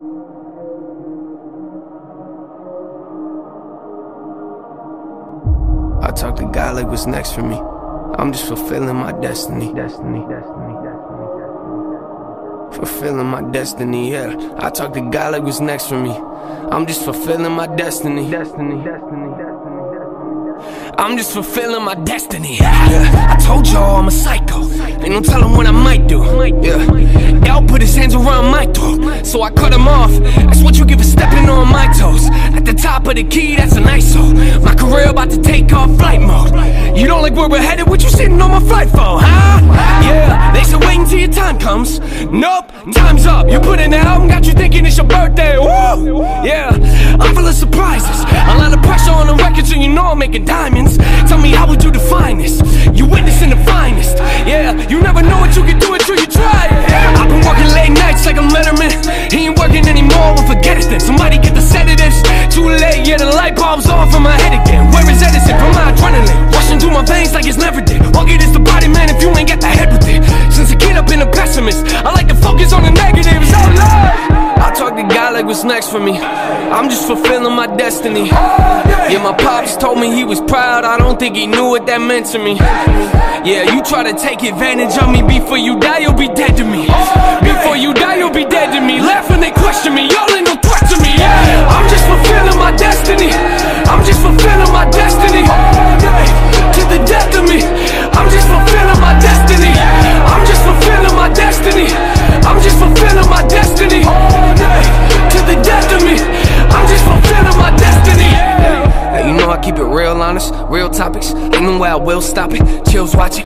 I talk to God like what's next for me. I'm just fulfilling my destiny. Destiny, destiny, destiny, destiny. Fulfilling my destiny, yeah. I talk to God like what's next for me. I'm just fulfilling my destiny. Destiny, destiny, destiny, destiny. I'm just fulfilling my destiny. Yeah. I told y'all I'm a psycho. Ain't no telling what I might do. Yeah. L put his hands around so I cut him off. That's what you get for stepping on my toes. At the top of the key, that's an ISO. My career about to take off flight mode. You don't like where we're headed? What you sitting on my flight for, huh? Yeah, they said wait until your time comes. Nope, time's up. You put in that album, got you thinking it's your birthday. Woo! Yeah, I'm full of surprises. A lot of pressure on the record, so you know I'm making diamonds. Anymore, forget it then. Somebody get the sedatives. Too late, yeah, the light bulb's off in my head again. Where is Edison from my adrenaline? Rushing through my veins like it's never did. Walk it is the body, man, if you ain't got the head with it. Since a kid, I've been a pessimist. I like to focus on the negatives. Oh, Lord. I talk to God like what's next for me. I'm just fulfilling my destiny. Yeah, my pops told me he was proud. I don't think he knew what that meant to me. Yeah, you try to take advantage of me before you die, you'll be dead to me. Before you die, you'll be dead real honest, real topics. Ain't no way I will stop it. Chills watching.